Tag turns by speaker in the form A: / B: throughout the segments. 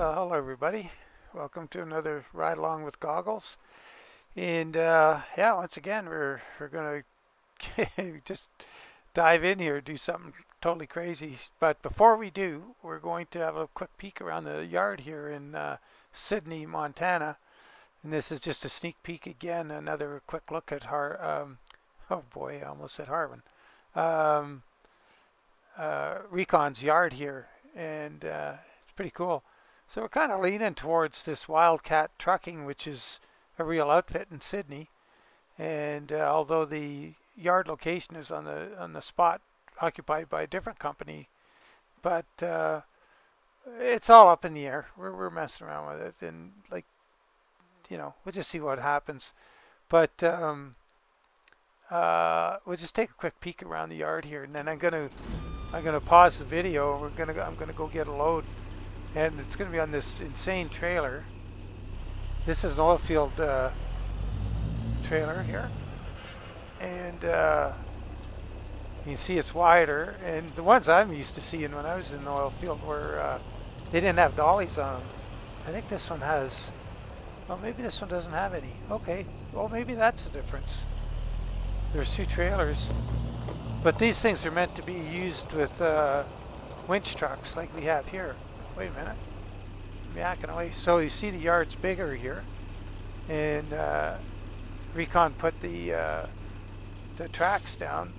A: Uh, hello everybody. Welcome to another ride along with goggles. And uh, yeah, once again, we're, we're going to just dive in here, do something totally crazy. But before we do, we're going to have a quick peek around the yard here in uh, Sidney, Montana. And this is just a sneak peek again, another quick look at Har, um, oh boy, I almost said Harvin. Um, uh, Recon's yard here. And uh, it's pretty cool. So we're kind of leaning towards this Wildcat Trucking, which is a real outfit in Sidney. And uh, although the yard location is on the on the spot occupied by a different company, but uh, it's all up in the air. We're we're messing around with it, and like you know, we'll just see what happens. But um, uh, we'll just take a quick peek around the yard here, and then I'm gonna I'm gonna pause the video. We're gonna I'm gonna go get a load and it's going to be on this insane trailer. This is an oil field uh, trailer here, and uh, you see it's wider. And the ones I'm used to seeing when I was in the oil field were uh, they didn't have dollies on them. I think this one has. Well, maybe this one doesn't have any. Okay, well maybe that's the difference. There's two trailers, but these things are meant to be used with uh, winch trucks like we have here. Wait a minute. Yakking away. So you see the yard's bigger here. And uh, Recon put the, uh, the tracks down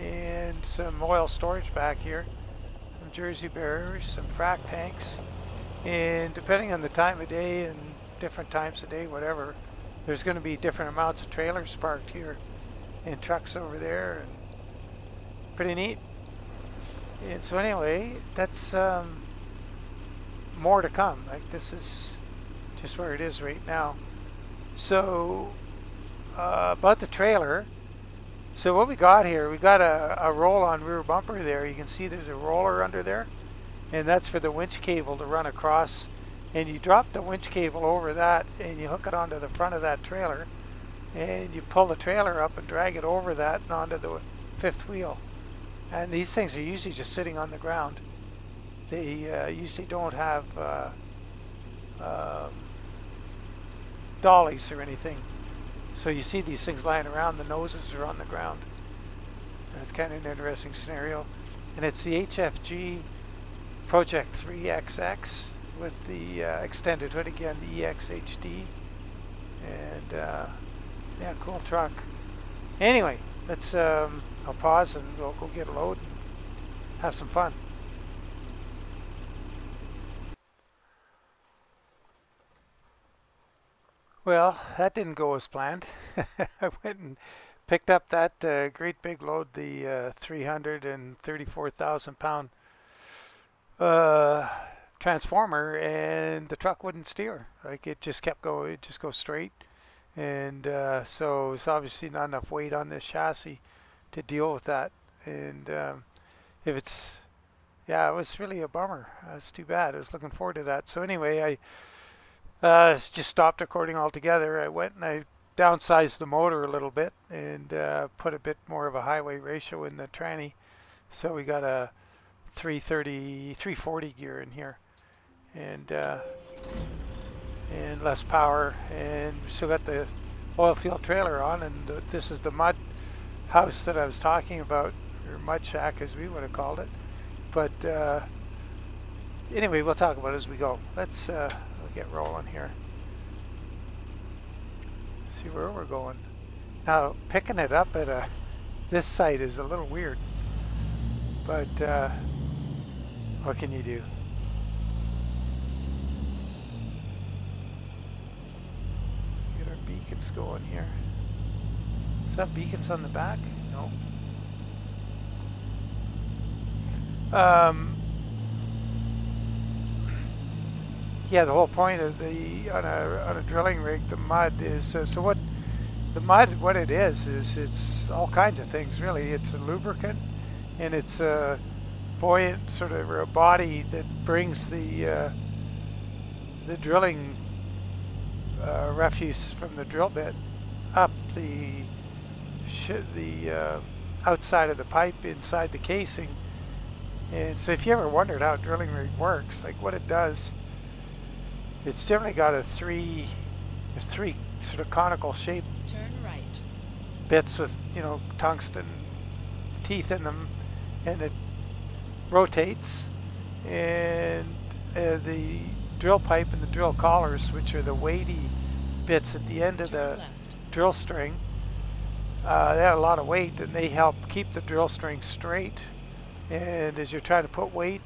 A: and some oil storage back here. Some Jersey barriers, some frac tanks. And depending on the time of day and different times of day, whatever, there's going to be different amounts of trailers parked here and trucks over there. and Pretty neat. And so anyway, that's um, more to come. Like this is just where it is right now. So uh, about the trailer. So what we got here, we got a, a roll-on rear bumper there. You can see there's a roller under there. And that's for the winch cable to run across. And you drop the winch cable over that and you hook it onto the front of that trailer. And you pull the trailer up and drag it over that and onto the fifth wheel. And these things are usually just sitting on the ground. They uh, usually don't have uh, um, dollies or anything. So you see these things lying around, the noses are on the ground. It's kind of an interesting scenario. And it's the HFG Project 3XX with the uh, extended hood again, the EXHD. And uh, yeah, cool truck. Anyway, let's, um, I'll pause and we'll go get a load and have some fun. Well, that didn't go as planned. I went and picked up that uh, great big load, the uh, 334,000 pound uh, transformer, and the truck wouldn't steer. Like it just kept going, it just goes straight. And uh, so it's obviously not enough weight on this chassis to deal with that. And um, if it's, yeah, it was really a bummer. It's too bad. I was looking forward to that. So anyway, I uh, just stopped recording altogether. I went and I downsized the motor a little bit and uh, put a bit more of a highway ratio in the tranny. So we got a 330, 340 gear in here, and uh, and less power, and still got the oil field trailer on. And this is the mud house that I was talking about, or mud shack as we would have called it. But uh, anyway, we'll talk about it as we go. Let's get rolling here. See where we're going. Now, picking it up at a this site is a little weird, but uh, what can you do? Get our beacons going here. Is that beacons on the back? No. Um, yeah, the whole point of the on a on a drilling rig, the mud is uh, so what the mud what it is is it's all kinds of things really. It's a lubricant and it's a buoyant sort of a body that brings the uh, the drilling uh, refuse from the drill bit up the the uh, outside of the pipe inside the casing. And so if you ever wondered how drilling rig works, like what it does it's generally got a three, there's three sort of conical shaped
B: Turn right.
A: bits with, you know, tungsten teeth in them and it rotates and uh, the drill pipe and the drill collars, which are the weighty bits at the end of
B: Turn
A: the
B: left.
A: drill string, uh, they have a lot of weight and they help keep the drill string straight. And as you're trying to put weight,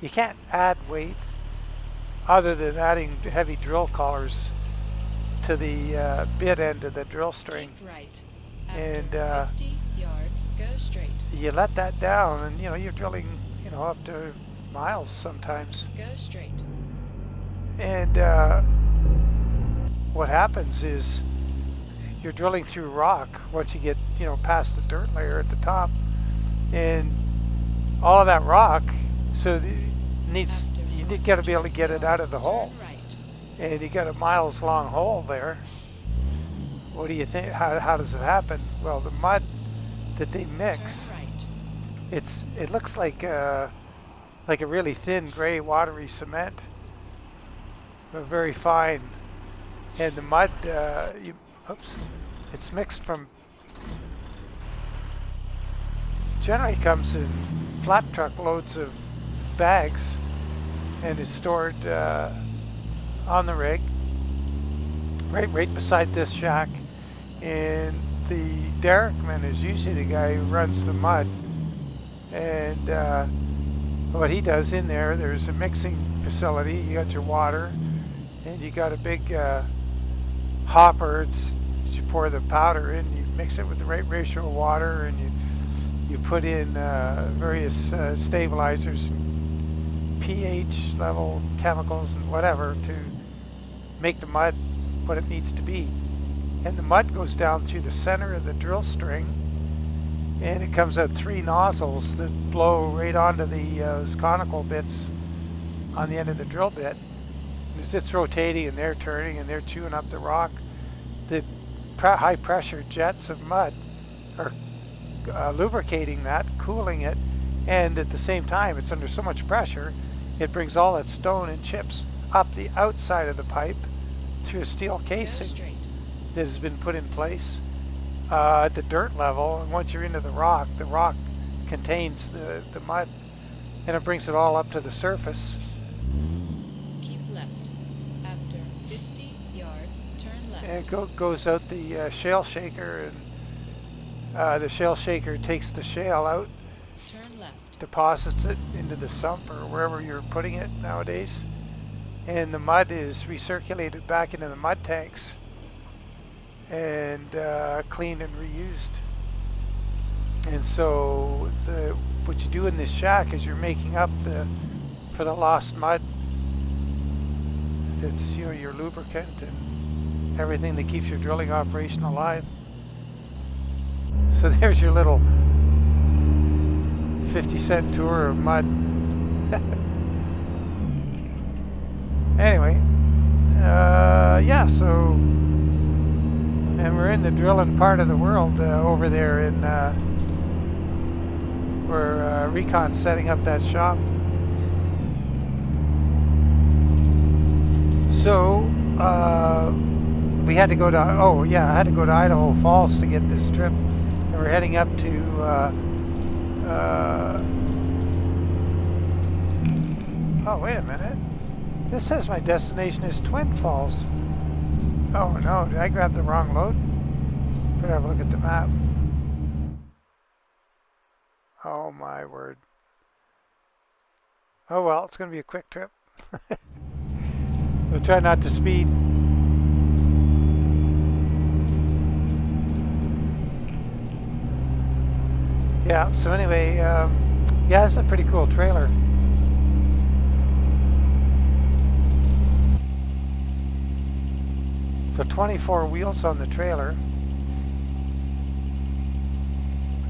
A: you can't add weight other than adding heavy drill collars to the uh, bit end of the drill string.
B: Right.
A: And, uh,
B: yards, go straight.
A: You let that down and you know you're drilling you know up to miles sometimes.
B: Go straight.
A: And uh, what happens is you're drilling through rock once you get, you know, past the dirt layer at the top. And all of that rock, so the, needs you got to be able to get it out of the hole. And you got a miles long hole there. What do you think? How, how does it happen? Well, the mud that they mix, it's it looks like uh, like a really thin gray watery cement, but very fine. And the mud, uh, you, oops, it's mixed from. Generally comes in flat truck loads of bags, and is stored uh, on the rig, right right beside this shack. And the derrickman is usually the guy who runs the mud, and uh, what he does in there, there's a mixing facility. You got your water, and you got a big uh, hopper. It's you pour the powder in, you mix it with the right ratio of water, and you you put in uh, various uh, stabilizers, pH level, chemicals, and whatever to make the mud what it needs to be. And the mud goes down through the center of the drill string and it comes out three nozzles that blow right onto the uh, conical bits on the end of the drill bit. As it's rotating and they're turning and they're chewing up the rock, the high pressure jets of mud are uh, lubricating that, cooling it, and at the same time it's under so much pressure, it brings all that stone and chips up the outside of the pipe through a steel casing that has been put in place uh, at the dirt level. And once you're into the rock, the rock contains the, the mud and it brings it all up to the surface.
B: Keep left. After 50 yards, turn left.
A: And it go, goes out the uh, shale shaker and uh, the shale shaker takes the shale out. Deposits it into the sump or wherever you're putting it nowadays. And the mud is recirculated back into the mud tanks and uh, cleaned and reused. And so the what you do in this shack is you're making up the for the lost mud. That's you know your lubricant and everything that keeps your drilling operation alive. So there's your little 50 cent tour of mud. anyway, uh, yeah, so and we're in the drilling part of the world uh, over there in uh, where uh, Recon's setting up that shop. So uh, we had to go to oh yeah I had to go to Idaho Falls to get this trip, and we're heading up to. Uh, oh wait a minute, this says my destination is Twin Falls. Oh no, did I grab the wrong load? Better have a look at the map. Oh my word. Oh well, it's going to be a quick trip. we'll try not to speed. Yeah, so anyway, um, yeah, it's a pretty cool trailer. So 24 wheels on the trailer,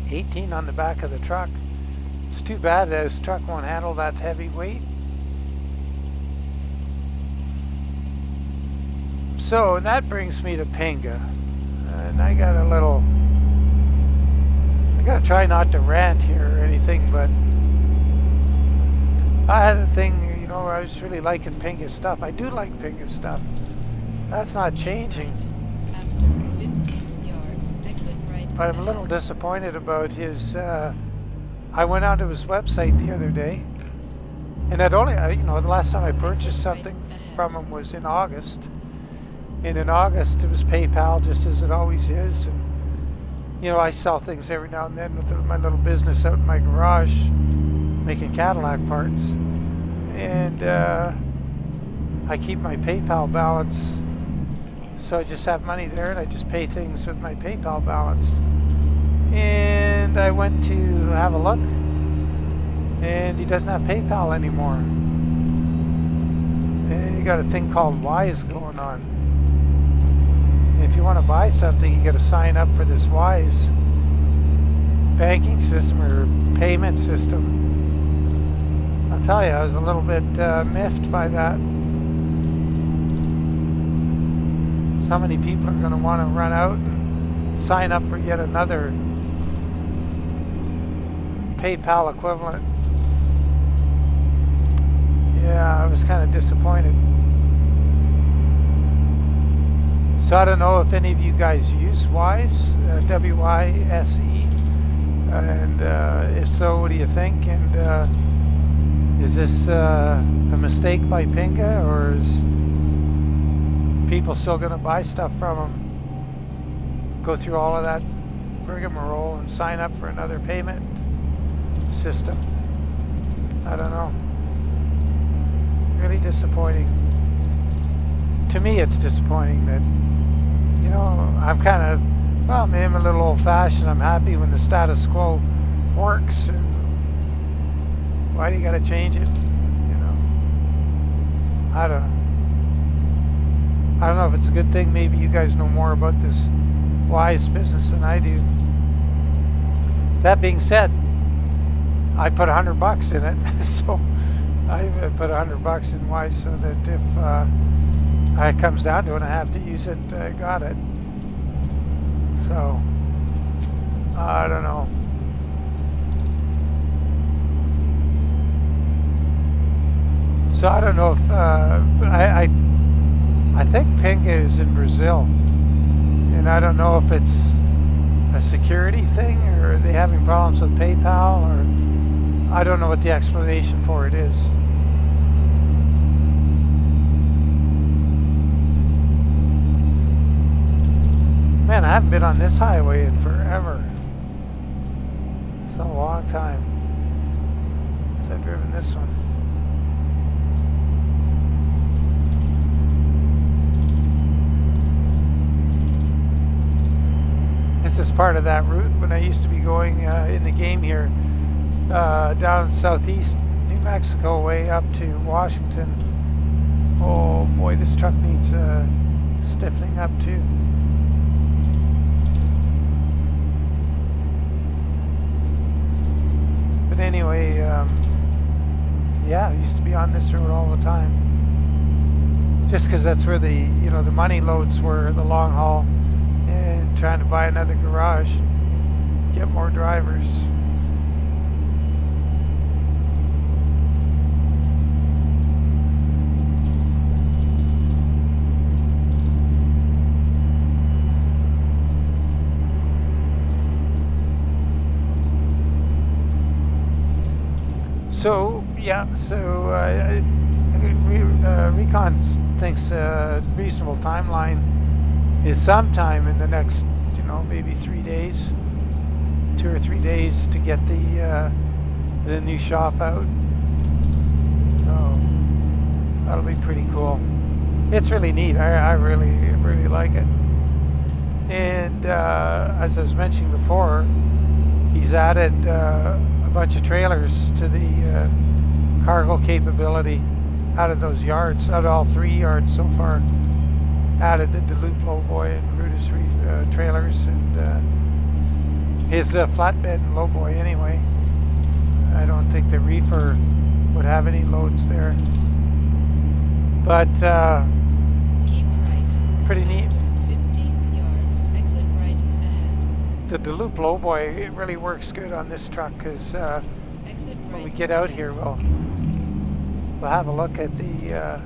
A: 18 on the back of the truck. It's too bad that this truck won't handle that heavy weight. So that brings me to Pinga. And I got a little, I gotta try not to rant here or anything, but I had a thing, you know, I was really liking Pinga's stuff. I do like Pinga's stuff. That's not changing.
B: Right. After 50 yards, exit right.
A: But I'm a little disappointed about his. Uh, I went onto his website the other day, and I'd only, you know, the last time I purchased something from him was in August. And in August, it was PayPal, just as it always is. And you know, I sell things every now and then with my little business out in my garage, making Cadillac parts. And uh, I keep my PayPal balance, so I just have money there, and I just pay things with my PayPal balance and I went to have a look, and he doesn't have PayPal anymore. And you got a thing called Wise going on. If you want to buy something, you got to sign up for this Wise banking system or payment system. I'll tell you, I was a little bit uh, miffed by that. So many people are going to want to run out and sign up for yet another PayPal equivalent. Yeah, I was kind of disappointed. So I don't know if any of you guys use Wise, uh, W-I-S-E, and uh, if so, what do you think? And uh, is this uh, a mistake by Pinga, or is people still going to buy stuff from them? Go through all of that rigmarole and sign up for another payment system. I don't know. Really disappointing. To me, it's disappointing that, you know, I'm kind of, well, maybe I'm a little old fashioned. I'm happy when the status quo works. And why do you got to change it? You know, I don't know. I don't know if it's a good thing. Maybe you guys know more about this wise business than I do. That being said, I put a hundred bucks in it, so I put a hundred bucks in Wise so that if uh, it comes down to it, I have to use it. I got it. So I don't know. So I don't know if uh, I, I I think Pinga is in Brazil, and I don't know if it's a security thing or are they having problems with PayPal or I don't know what the explanation for it is. Man, I haven't been on this highway in forever. It's a long time since I've driven this one. This is part of that route when I used to be going uh, in the game here uh, down southeast New Mexico way up to Washington. Oh boy, this truck needs uh, stiffening up too. Anyway, um, yeah, I used to be on this road all the time. Just because that's where the you know the money loads were, the long haul, and trying to buy another garage, get more drivers. So yeah, so uh, uh, Recon thinks a reasonable timeline is sometime in the next, you know, maybe three days, two or three days to get the uh, the new shop out. So that'll be pretty cool. It's really neat. I, I really really like it. And uh, as I was mentioning before, he's added uh, bunch of trailers to the uh, cargo capability out of those yards, out of all three yards so far. Added the Duluth Lowboy and Brutus re- uh, trailers and uh, his uh, flatbed lowboy anyway. I don't think the reefer would have any loads there. But uh,
B: Keep right.
A: Pretty neat.
B: After 50 yards, exit right ahead.
A: The Duluth Lowboy, it really works good on this truck because uh, when we get out here, we'll we'll have a look at the uh,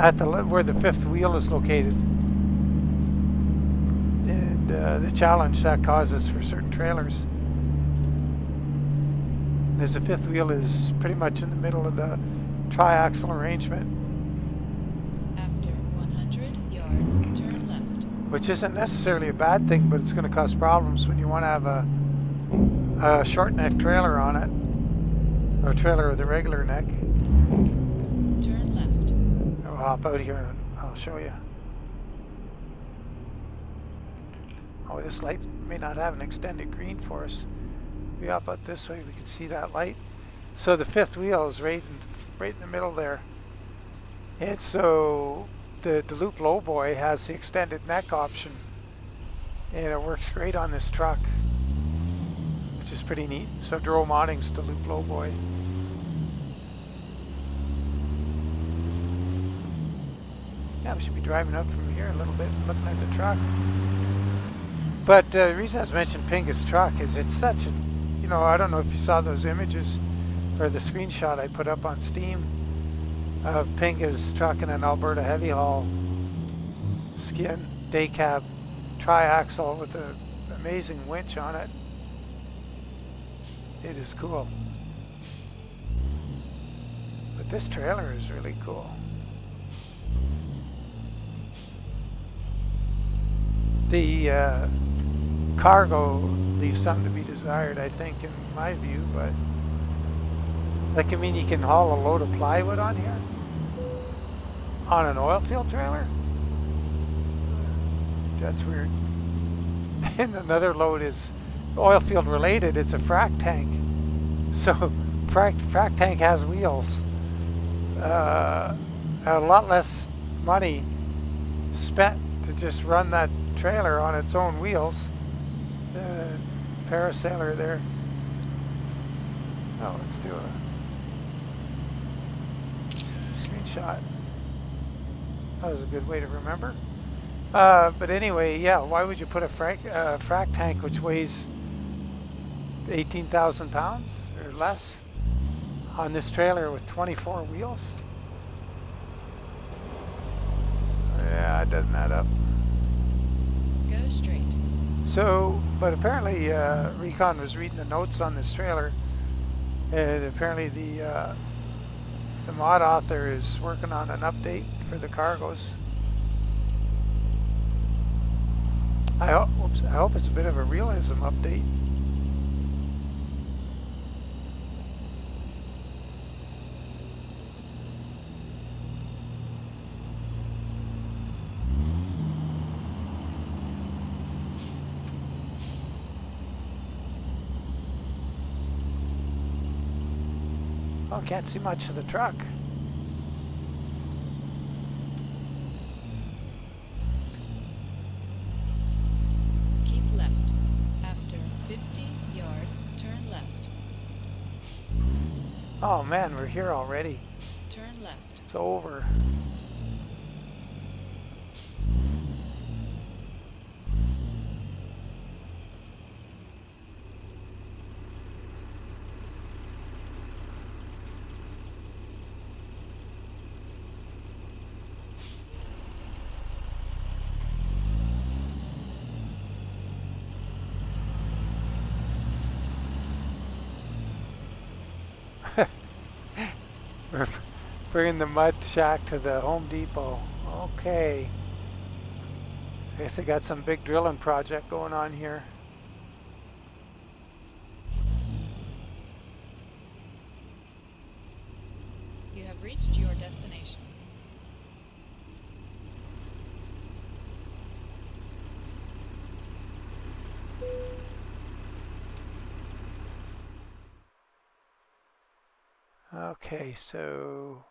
A: at the where the fifth wheel is located and uh, the challenge that causes for certain trailers. As the fifth wheel is pretty much in the middle of the triaxle arrangement,
B: After 100 yards.
A: Which isn't necessarily a bad thing, but it's going to cause problems when you want to have a, a short neck trailer on it, or a trailer with a regular neck.
B: Turn left.
A: I'll hop out here and I'll show you. Oh, this light may not have an extended green for us. If we hop out this way, we can see that light. So the fifth wheel is right in, right in the middle there. And so the Duluth Lowboy has the extended neck option. And it works great on this truck, which is pretty neat. So Jerome Modding's Duluth Lowboy. Yeah, we should be driving up from here a little bit looking at the truck. But uh, the reason I was mentioning Pinga's truck is it's such a, you know, I don't know if you saw those images or the screenshot I put up on Steam of Pinga's truck in an Alberta heavy haul skin day cab triaxle with an amazing winch on it. It is cool. But this trailer is really cool. The uh, cargo leaves something to be desired, I think, in my view, but like, I mean, you can haul a load of plywood on here? On an oil field trailer? That's weird. And another load is oil field related, it's a frac tank. So, frac, frac tank has wheels. Uh, a lot less money spent to just run that trailer on its own wheels. Uh, parasailer there. Oh, let's do a screenshot. That was a good way to remember. Uh, but anyway, yeah, why would you put a frac, uh, frac tank which weighs 18,000 pounds or less on this trailer with 24 wheels? Yeah, it doesn't add up.
B: Go straight.
A: So, but apparently uh, Recon was reading the notes on this trailer, and apparently the uh, the mod author is working on an update for the cargos. I hope, oops, I hope it's a bit of a realism update. Oh, can't see much of the truck.
B: Keep left. After 50 yards, turn left.
A: Oh man, we're here already.
B: Turn left.
A: It's over. Bringing the mud shack to the Home Depot. Okay. I guess they got some big drilling project going on here.
B: You have reached your destination.
A: Okay, so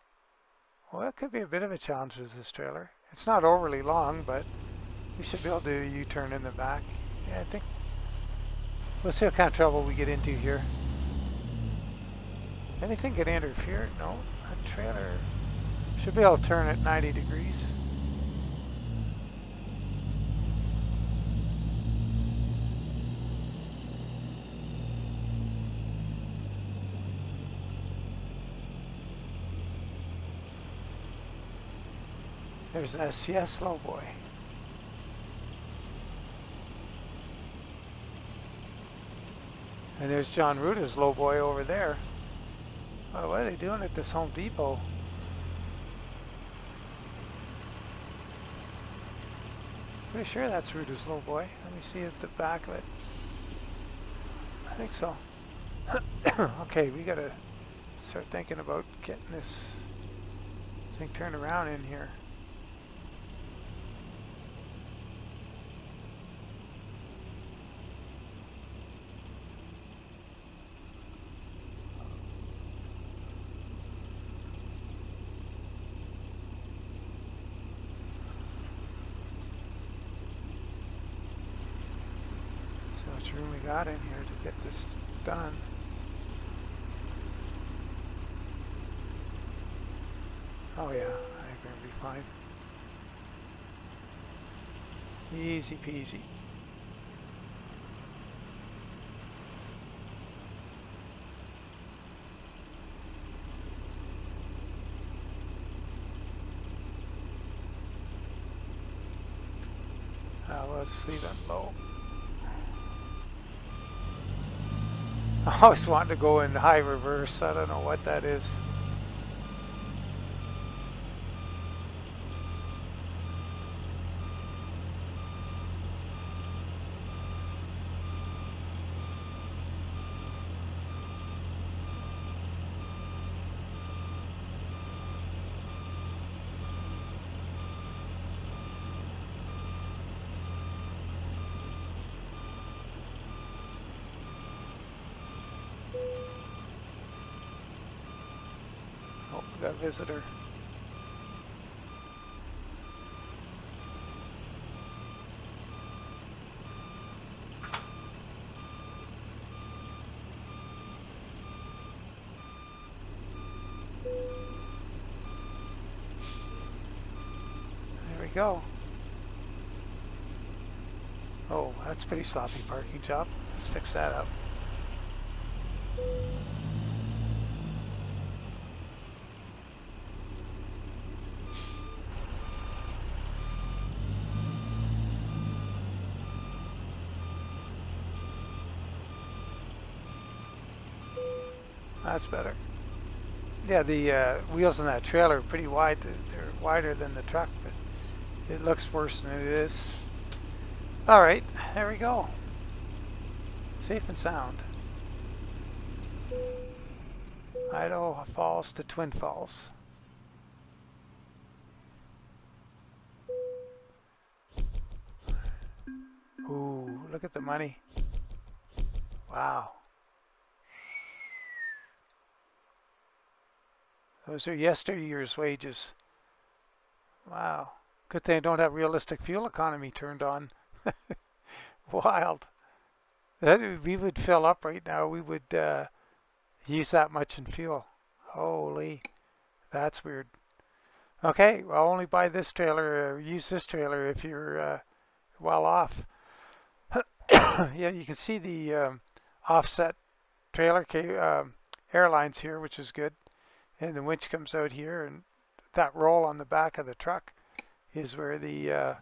A: well, that could be a bit of a challenge with this trailer. It's not overly long, but we should be able to do a U-turn in the back. Yeah, I think we'll see what kind of trouble we get into here. Anything can interfere? No, that trailer should be able to turn at 90 degrees. There's an SCS Lowboy. Oh and there's John Ruda's Lowboy over there. Oh, what are they doing at this Home Depot? Pretty sure that's Ruda's Lowboy. Let me see at the back of it. I think so. okay, we gotta start thinking about getting this thing turned around in here. Room we got in here to get this done. Oh yeah, I think we're gonna be fine. Easy peasy. Uh, let's leave it low. I always wanted to go in high reverse. I don't know what that is. A visitor. There we go. Oh, that's pretty sloppy parking job. Let's fix that up. That's better. Yeah, the uh, wheels on that trailer are pretty wide. They're wider than the truck, but it looks worse than it is. All right, there we go. Safe and sound. Idaho Falls to Twin Falls. Ooh, look at the money. Wow. Those are yesteryear's wages. Wow. Good thing I don't have realistic fuel economy turned on. Wild. That we would fill up right now. We would uh, use that much in fuel. Holy, that's weird. Okay, well, only buy this trailer, or use this trailer if you're uh, well off. yeah, you can see the um, offset trailer um, airlines here, which is good. And the winch comes out here, and that roll on the back of the truck is where the uh,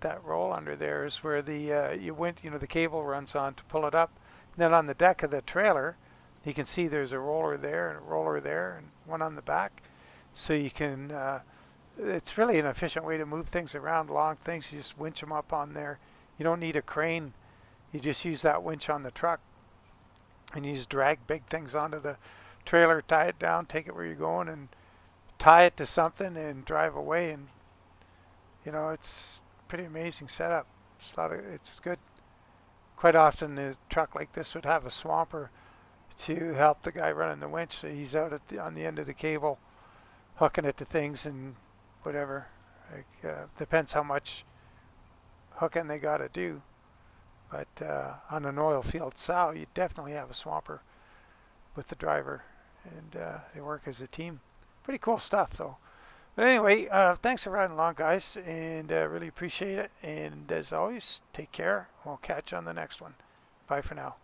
A: that roll under there is where the uh, you went, you know, the cable runs on to pull it up. And then on the deck of the trailer, you can see there's a roller there and a roller there and one on the back. So you can, uh, it's really an efficient way to move things around, long things. You just winch them up on there. You don't need a crane. You just use that winch on the truck and you just drag big things onto the trailer, tie it down, take it where you're going and tie it to something and drive away. And, you know, it's pretty amazing setup. It's, a lot of, it's good. Quite often the truck like this would have a swamper to help the guy running the winch. So he's out at the, on the end of the cable hooking it to things and whatever. Like, uh, depends how much hooking they got to do. But uh, on an oil field sow, you definitely have a swamper with the driver, and uh, they work as a team. Pretty cool stuff, though. But anyway, uh, thanks for riding along, guys, and uh, really appreciate it. And as always, take care. We'll catch you on the next one. Bye for now.